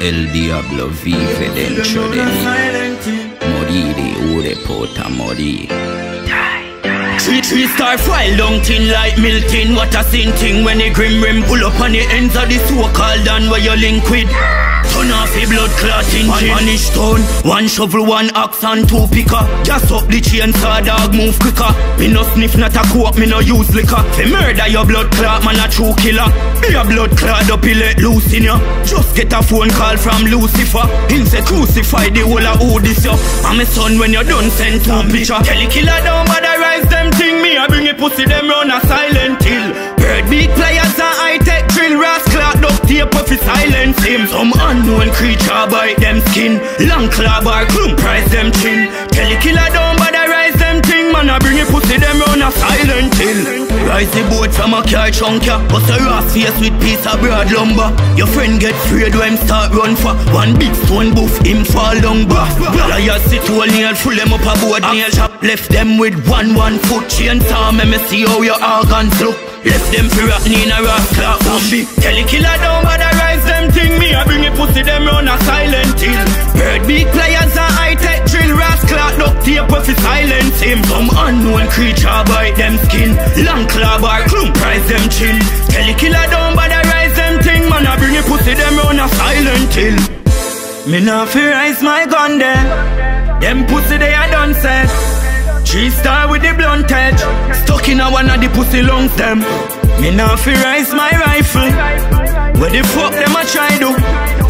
El diablo vive dentro de mí. Morire ure pota morir. Three, three star file down thin like Milton. What a sin thing when the grim rim pull up on the ends of the so-called and where you link with Turn off the blood clotting One vanish stone, one shovel, one axe and two picker. Gas up the chainsaw dog move quicker. Me no sniff not a coke, me no use liquor. Fi murder your blood clot man a true killer. Be a blood clot up he let loose in ya. Just get a phone call from Lucifer. Him say crucify the whole of who this ya? And my son when you done send two picture Tell the killer don't bother A them run a silent hill. Bird big players and high tech drill rascal duct tape off his silence him Some unknown creature bite them skin. Long claw bar clump price them chin. Tell the killer don't bother rise them thing Man I bring a pussy them run a silent hill Rise the boat from a car ya Bust a raw face with piece of broad lumber. Your friend get afraid when start run for. One big stone buff him fall down bah Liars sit all nail full them up a board nail Chop Left them with one one foot chainsaw Me me see how your organs look. Left them for rotten in a rock clock. Bambi Tell the killer don't bother rise them thing. Me I bring a pussy them run a silent hill Heard big players and high tech drill Rascal. Duct tape silence Some unknown creature bite them skin. Long claw bar clump price them chin. Tell the killer don't bother rise them thing Man I bring a pussy them run a silent hill Me nah fi rise my gun there. Them pussy they a done set. Three star with the blunt edge. Stuck in a one of the pussy lungs them. Me nah fi rise my rifle. Where the fuck them a try do?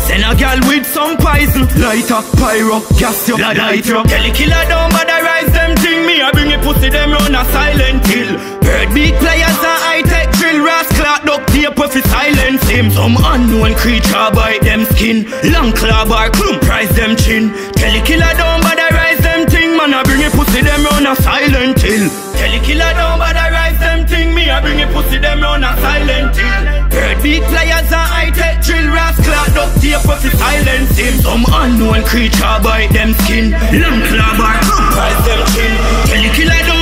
Send a gal with some poison. Light up pyro, gas you, light you. Tell the killer don't bother rise them thing Me I bring a pussy them run a silent hill. Bird big players and high tech drill. Rascal duct tape off his silence him. Some unknown creature bite them skin. Long claw bar clump price them chin. Tell the killer don't bother rise them thing Man I bring a pussy them run a silent hill. Tell the killer don't bother rise them thing Me I bring a pussy them run a silent hill Big players and high tech drill Rascal duct tape off his silence. Him Some unknown creature bite them skin Long claw bar them chin. Tell the killer